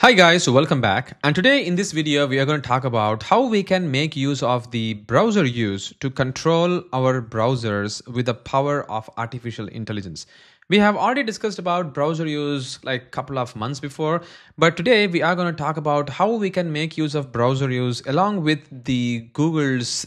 Hi guys, welcome back. And today in this video, we are going to talk about how we can make use of the browser use to control our browsers with the power of artificial intelligence. We have already discussed about browser use like couple of months before, but today we are going to talk about how we can make use of browser use along with the Google's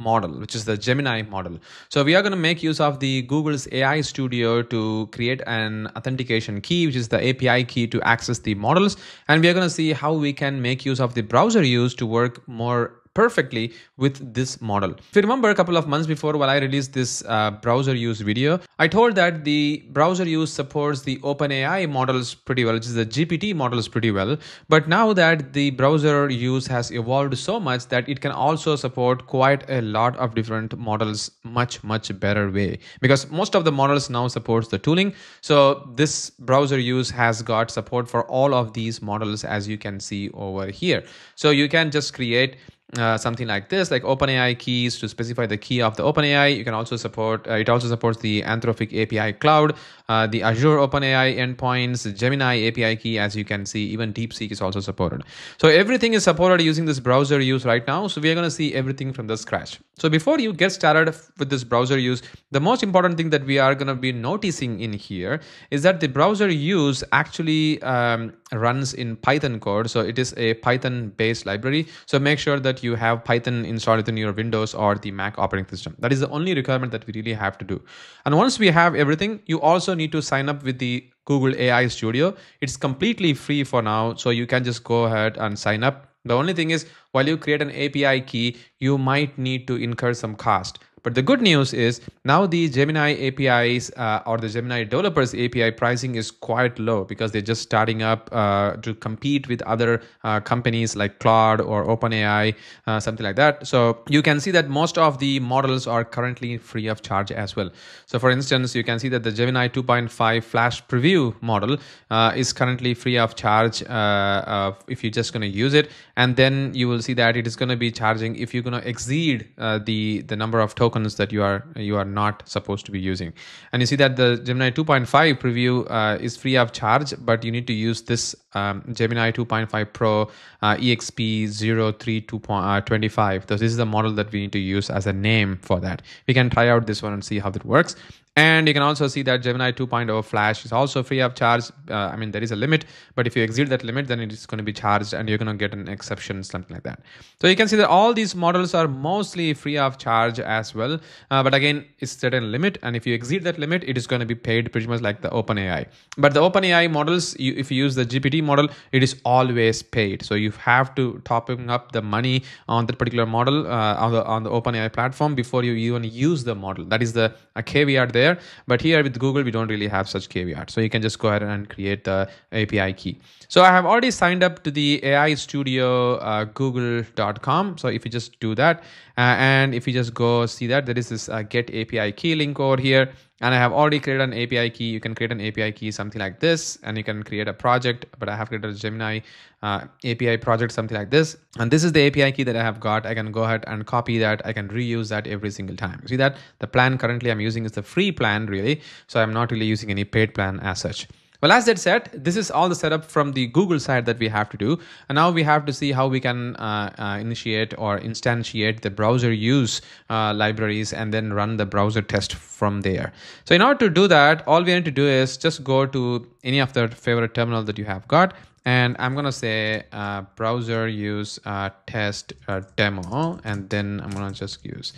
model, which is the Gemini model. So we are going to make use of the Google's AI Studio to create an authentication key, which is the API key to access the models. And we are going to see how we can make use of the browser use to work more perfectly with this model. If you remember a couple of months before when I released this uh, browser use video, I told that the browser use supports the OpenAI models pretty well, which is the GPT models pretty well. But now that the browser use has evolved so much that it can also support quite a lot of different models much, much better way because most of the models now supports the tooling. So this browser use has got support for all of these models as you can see over here. So you can just create uh, something like this, like OpenAI keys to specify the key of the OpenAI. You can also support, uh, it also supports the Anthropic API Claude, uh, the Azure OpenAI endpoints, Gemini API key, as you can see, even DeepSeek is also supported. So everything is supported using this browser use right now. So we are going to see everything from the scratch. So before you get started with this browser use, the most important thing that we are going to be noticing in here is that the browser use actually um, runs in Python code. So it is a Python based library. So make sure that you have Python installed within your Windows or the Mac operating system. That is the only requirement that we really have to do. And once we have everything, you also need to sign up with the Google AI Studio. It's completely free for now. So you can just go ahead and sign up. The only thing is while you create an API key, you might need to incur some cost. But the good news is now the Gemini APIs uh, or the Gemini developers API pricing is quite low because they're just starting up uh, to compete with other uh, companies like Claude or OpenAI, uh, something like that. So you can see that most of the models are currently free of charge as well. So for instance, you can see that the Gemini 2.5 Flash Preview model uh, is currently free of charge uh, if you're just going to use it. And then you will see that it is going to be charging if you're going to exceed the, the number of tokens tokens that you are you are not supposed to be using. And you see that the gemini 2.5 preview uh, is free of charge but you need to use this um, gemini 2.5 pro uh, exp 0325 so this is the model that we need to use as a name for that. We can try out this one and see how that works and you can also see that Gemini 2.0 Flash is also free of charge. Uh, I mean, there is a limit, but if you exceed that limit, then it is going to be charged and you're going to get an exception, something like that. So you can see that all these models are mostly free of charge as well. Uh, but again, it's certain limit. And if you exceed that limit, it is going to be paid pretty much like the OpenAI. But the OpenAI models, you, if you use the GPT model, it is always paid. So you have to topping up the money on that particular model uh, on the on the OpenAI platform before you even use the model. That is the a caveat there there but here with google we don't really have such caveat. So you can just go ahead and create the api key. So i have already signed up to the ai studio uh, google.com so if you just do that and if you just go see that there is this uh, get api key link over here and I have already created an API key. You can create an API key, something like this, and you can create a project, but I have created a Gemini uh, API project, something like this. And this is the API key that I have got. I can go ahead and copy that. I can reuse that every single time. See that the plan currently I'm using is the free plan really. So I'm not really using any paid plan as such. Well, as that said, this is all the setup from the Google side that we have to do. And now we have to see how we can uh, uh, initiate or instantiate the browser use uh, libraries and then run the browser test from there. So in order to do that, all we need to do is just go to any of the favorite terminal that you have got. And I'm going to say uh, browser use uh, test uh, demo. And then I'm going to just use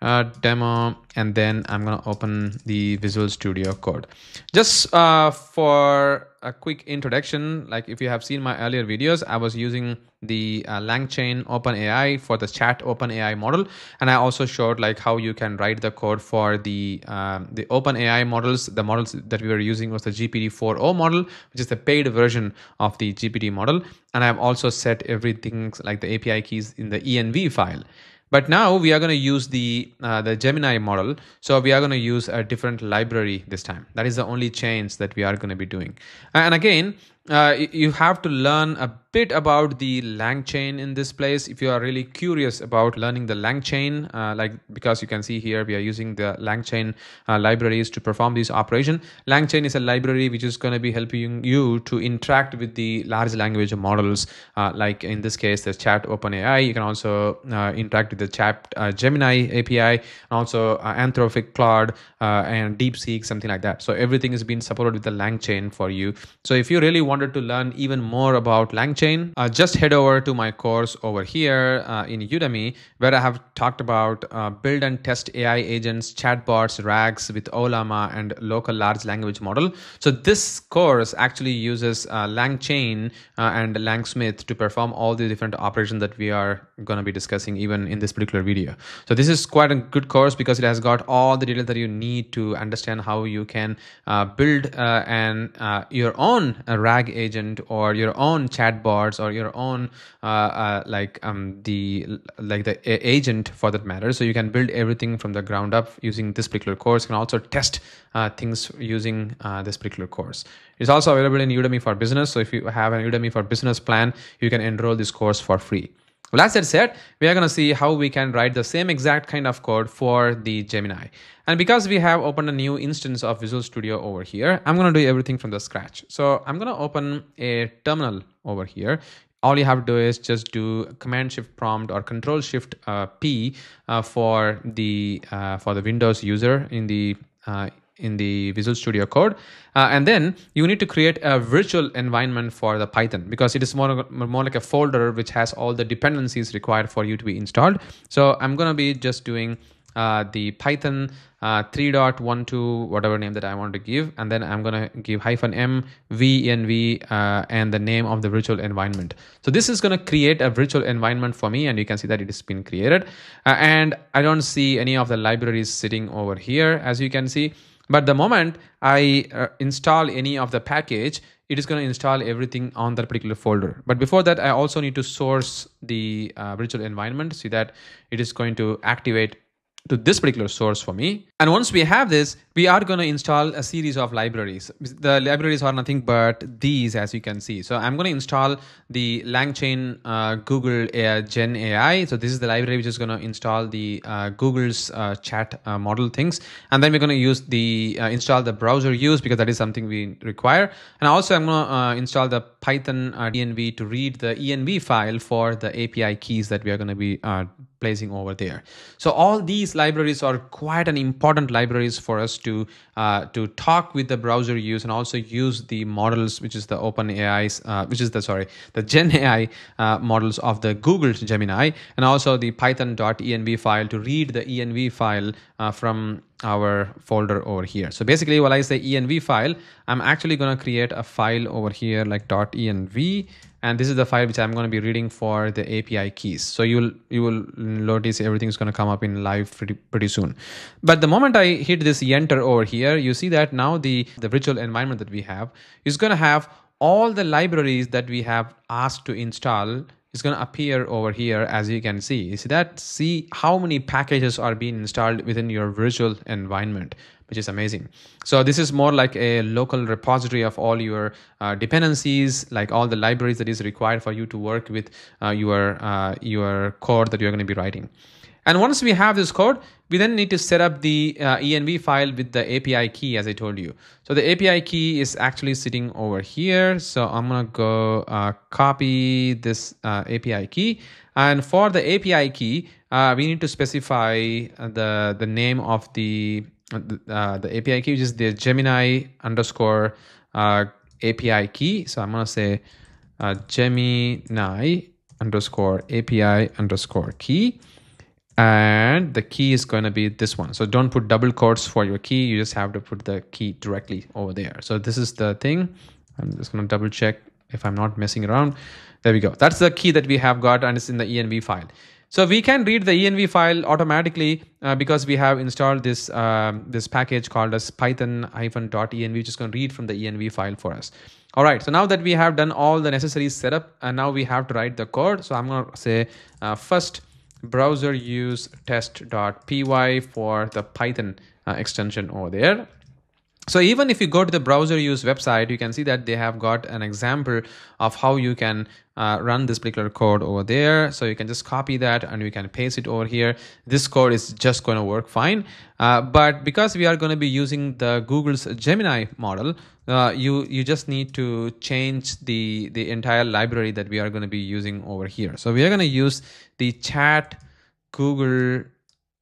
uh, demo and then I'm gonna open the Visual Studio Code. Just uh, for a quick introduction, like if you have seen my earlier videos, I was using the uh, LangChain OpenAI for the chat OpenAI model, and I also showed like how you can write the code for the um, the OpenAI models. The models that we were using was the GPT-4o model, which is the paid version of the GPT model, and I've also set everything like the API keys in the env file. But now we are going to use the uh, the Gemini model. So we are going to use a different library this time. That is the only change that we are going to be doing. And again, uh, you have to learn a bit about the LangChain in this place. If you are really curious about learning the LangChain, uh, like because you can see here, we are using the LangChain uh, libraries to perform this operation. LangChain is a library which is going to be helping you to interact with the large language models, uh, like in this case, the Chat OpenAI. You can also uh, interact with the Chat uh, Gemini API, and also uh, Anthropic Claude and DeepSeek, something like that. So everything is being supported with the LangChain for you. So if you really wanted to learn even more about LangChain, uh, just head over to my course over here uh, in Udemy, where I have talked about uh, build and test AI agents, chatbots, RAGs with Ollama and local large language model. So this course actually uses uh, LangChain uh, and LangSmith to perform all the different operations that we are going to be discussing even in this particular video. So this is quite a good course because it has got all the details that you need to understand how you can uh, build and your own RAG agent or your own chatbots or your own uh, uh, like um, the like the agent for that matter. So you can build everything from the ground up using this particular course. You can also test uh, things using uh, this particular course. It's also available in udemy for business. So if you have an udemy for business plan you can enroll this course for free I said, we are going to see how we can write the same exact kind of code for the Gemini. And because we have opened a new instance of Visual Studio over here, I'm going to do everything from the scratch. So I'm going to open a terminal over here. All you have to do is just do Command Shift Prompt or Control Shift uh, P uh, for the uh, for the Windows user in the uh, in the Visual Studio Code. Uh, and then you need to create a virtual environment for the Python because it is more, more like a folder which has all the dependencies required for you to be installed. So I'm going to be just doing uh, the Python uh, 3.12 whatever name that I want to give and then I'm gonna give hyphen m venv uh, and the name of the virtual environment so this is gonna create a virtual environment for me and you can see that it has been created uh, and I don't see any of the libraries sitting over here as you can see but the moment I uh, install any of the package, it is going to install everything on that particular folder. But before that, I also need to source the uh, virtual environment so that it is going to activate to this particular source for me. And once we have this, we are going to install a series of libraries. The libraries are nothing but these, as you can see. So I'm going to install the LangChain uh, Google AI, Gen AI. So this is the library which is going to install the uh, Google's uh, chat uh, model things. And then we're going to use the uh, install the browser use because that is something we require. And also I'm going to uh, install the Python env to read the env file for the API keys that we are going to be placing over there. So all these libraries are quite an important libraries for us to uh, to talk with the browser use and also use the models, which is the Open AI's, uh, which is the sorry, the Gen AI uh, models of the Google Gemini, and also the Python.env file to read the env file uh, from our folder over here. So basically, while I say env file, I'm actually going to create a file over here like .env and this is the file which I'm going to be reading for the API keys. So you will you will notice everything is going to come up in live pretty pretty soon. But the moment I hit this enter over here, you see that now the the virtual environment that we have is going to have all the libraries that we have asked to install is going to appear over here as you can see you see that see how many packages are being installed within your virtual environment which is amazing so this is more like a local repository of all your uh, dependencies like all the libraries that is required for you to work with uh, your uh, your code that you're going to be writing and once we have this code, we then need to set up the uh, env file with the API key as I told you. So the API key is actually sitting over here. So I'm going to go uh, copy this uh, API key. And for the API key, uh, we need to specify the, the name of the, uh, the API key, which is the Gemini underscore uh, API key. So I'm going to say Gemini underscore API underscore key. And the key is going to be this one. So don't put double quotes for your key. You just have to put the key directly over there. So this is the thing. I'm just going to double check if i'm not messing around. There we go. That's the key that we have got and it's in the env file so we can read the env file automatically uh, because we have installed this um, this package called as python-env which is going to read from the env file for us all right so now that we have done all the necessary setup and now we have to write the code so i'm going to say uh, first browser use test.py for the Python uh, extension over there. So even if you go to the browser use website, you can see that they have got an example of how you can uh, run this particular code over there. So you can just copy that and we can paste it over here. This code is just going to work fine. Uh, but because we are going to be using the Google's Gemini model, uh, you you just need to change the the entire library that we are going to be using over here. So we are going to use the chat Google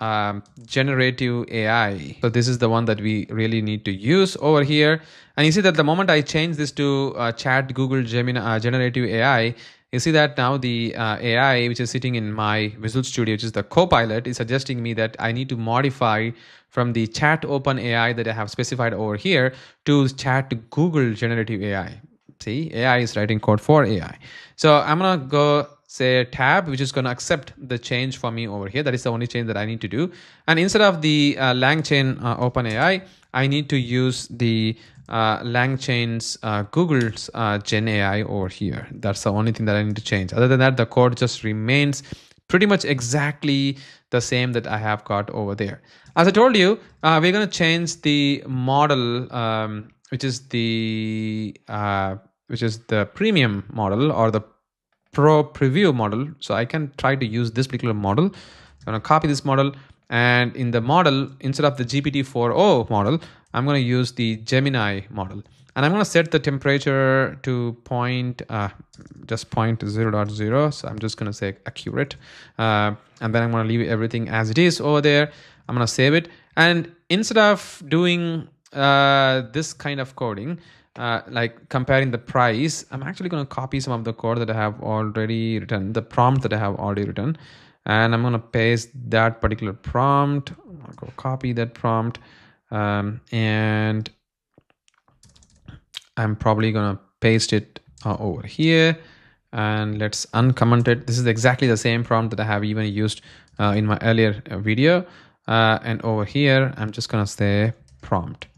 um, generative AI. So this is the one that we really need to use over here. And you see that the moment I change this to uh, chat Google Gemini uh, generative AI, you see that now the uh, AI which is sitting in my Visual Studio, which is the Copilot, is suggesting me that I need to modify from the chat open AI that I have specified over here to chat Google generative AI. See, AI is writing code for AI. So I'm gonna go say tab which is going to accept the change for me over here. That is the only change that i need to do. And instead of the uh, langchain uh, open ai i need to use the uh, langchain's uh, google's uh, gen ai over here. That's the only thing that i need to change. Other than that the code just remains pretty much exactly the same that i have got over there. As i told you uh, we're going to change the model um, which is the uh, which is the premium model or the Pro preview model. So I can try to use this particular model. I'm going to copy this model and in the model, instead of the GPT-4o model, I'm going to use the Gemini model. And I'm going to set the temperature to point, uh, just point 0, dot 0.0. So I'm just going to say accurate. Uh, and then I'm going to leave everything as it is over there. I'm going to save it. And instead of doing uh, this kind of coding, uh, like comparing the price, I'm actually going to copy some of the code that I have already written, the prompt that I have already written, and I'm going to paste that particular prompt. I'll go copy that prompt, um, and I'm probably going to paste it uh, over here. And let's uncomment it. This is exactly the same prompt that I have even used uh, in my earlier uh, video. Uh, and over here, I'm just going to say prompt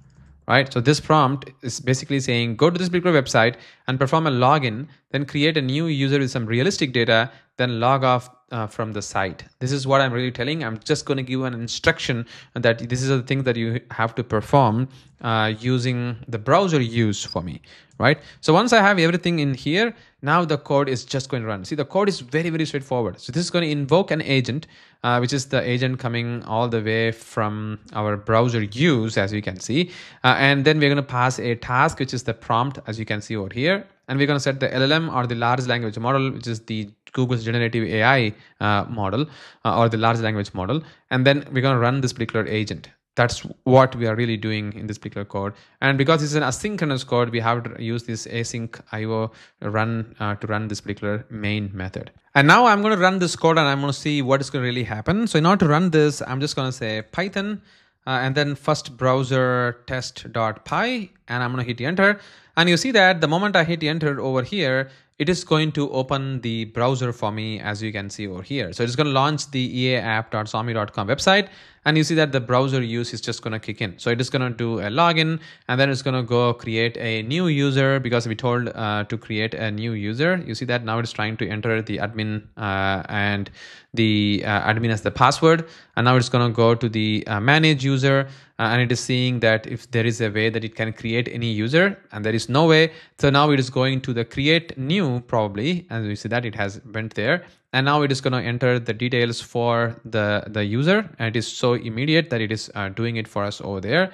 right? So this prompt is basically saying, go to this particular website and perform a login, then create a new user with some realistic data, then log off uh, from the site. This is what I'm really telling. I'm just going to give an instruction that this is the thing that you have to perform uh, using the browser use for me, right? So once I have everything in here, now the code is just going to run. See, the code is very, very straightforward. So this is going to invoke an agent, uh, which is the agent coming all the way from our browser use, as you can see. Uh, and then we're going to pass a task, which is the prompt, as you can see over here. And we're going to set the LLM or the large language model, which is the Google's generative AI uh, model uh, or the large language model. And then we're going to run this particular agent. That's what we are really doing in this particular code. And because it's an asynchronous code we have to use this async io run uh, to run this particular main method. And now i'm going to run this code and i'm going to see what is going to really happen. So in order to run this i'm just going to say python uh, and then first browser test.py and i'm going to hit enter and you see that the moment i hit enter over here it is going to open the browser for me as you can see over here. So it's going to launch the eaapp.somee.com website and you see that the browser use is just going to kick in. So it is going to do a login and then it's going to go create a new user because we told uh, to create a new user. You see that now it's trying to enter the admin uh, and the uh, admin as the password and now it's going to go to the uh, manage user and it is seeing that if there is a way that it can create any user and there is no way so now it is going to the create new probably and we see that it has went there. And now it is going to enter the details for the the user and it is so immediate that it is uh, doing it for us over there.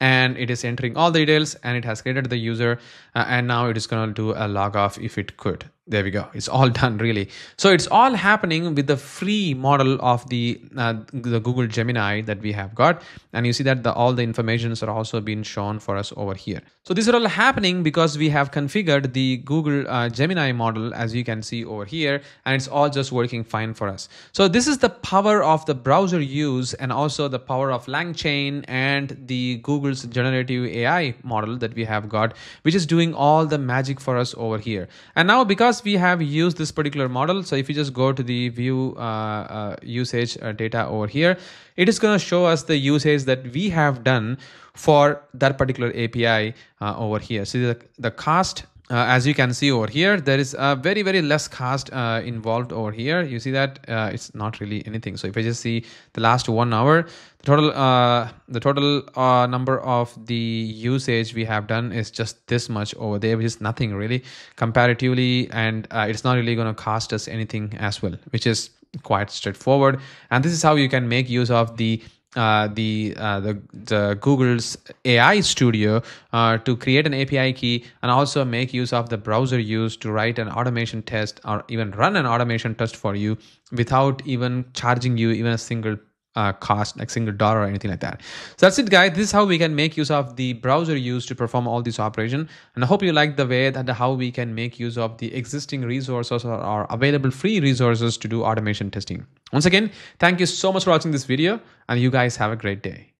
And it is entering all the details and it has created the user uh, and now it is going to do a log off if it could there we go. It's all done really. So it's all happening with the free model of the uh, the google gemini that we have got. And you see that the all the informations are also being shown for us over here. So these are all happening because we have configured the google uh, gemini model as you can see over here. And it's all just working fine for us. So this is the power of the browser use and also the power of langchain and the google's generative ai model that we have got which is doing all the magic for us over here. And now because because we have used this particular model. So if you just go to the view uh, uh, usage uh, data over here it is going to show us the usage that we have done for that particular API uh, over here. So the, the cost uh, as you can see over here there is a very very less cost uh, involved over here. You see that uh, it's not really anything. So if i just see the last one hour the total uh, the total uh, number of the usage we have done is just this much over there which is nothing really comparatively. And uh, it's not really going to cost us anything as well which is quite straightforward. And this is how you can make use of the uh, the, uh, the the Google's AI Studio uh, to create an API key and also make use of the browser use to write an automation test or even run an automation test for you without even charging you even a single uh, cost like single dollar or anything like that. So that's it guys. This is how we can make use of the browser use to perform all this operation. And i hope you like the way that how we can make use of the existing resources or, or available free resources to do automation testing. Once again thank you so much for watching this video and you guys have a great day